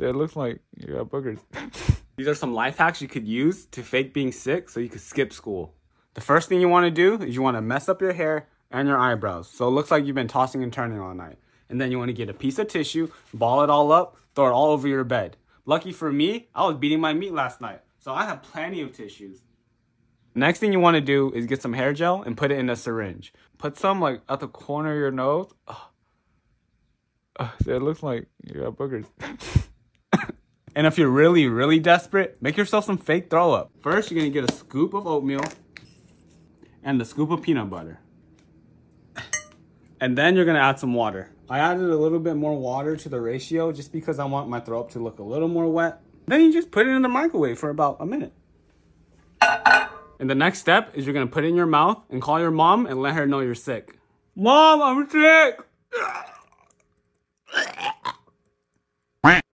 It looks like you got boogers. These are some life hacks you could use to fake being sick so you could skip school. The first thing you want to do is you want to mess up your hair and your eyebrows so it looks like you've been tossing and turning all night. And then you want to get a piece of tissue, ball it all up, throw it all over your bed. Lucky for me, I was beating my meat last night, so I have plenty of tissues. Next thing you want to do is get some hair gel and put it in a syringe. Put some like at the corner of your nose. Ugh. Uh, it looks like you got boogers. And if you're really, really desperate, make yourself some fake throw up. First, you're gonna get a scoop of oatmeal and a scoop of peanut butter. And then you're gonna add some water. I added a little bit more water to the ratio just because I want my throw up to look a little more wet. Then you just put it in the microwave for about a minute. And the next step is you're gonna put it in your mouth and call your mom and let her know you're sick. Mom, I'm sick!